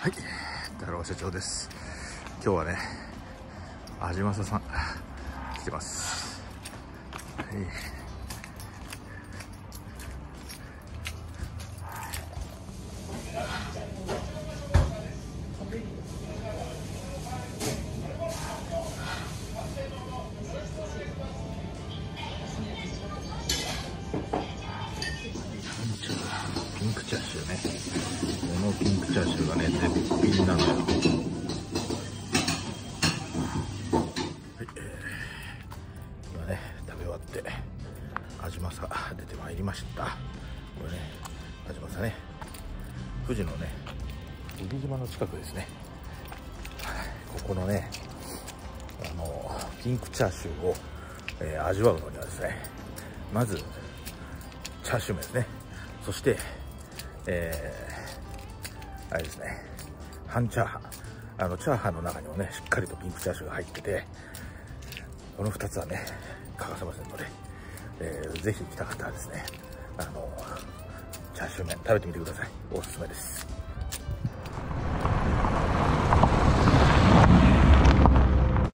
はい。太郎社長です。今日はね味正さん来てます、はい。ピンクチャーシューね。のピンクチャーシューがね絶品なのよはい、今ね食べ終わって味まさ出てまいりましたこれね味まさね富士のね入島の近くですねここのねあのピンクチャーシューを、えー味わうのにはですねまずチャーシュー麺ですね。そしてえー、あれですね。半チャーハン。あのチャーハンの中にもねしっかりとピンクチャーシューが入っててこの2つはね欠かせませんので、えー、ぜひ来た方はですねあのチャーシュー麺食べてみてください。おすすめです。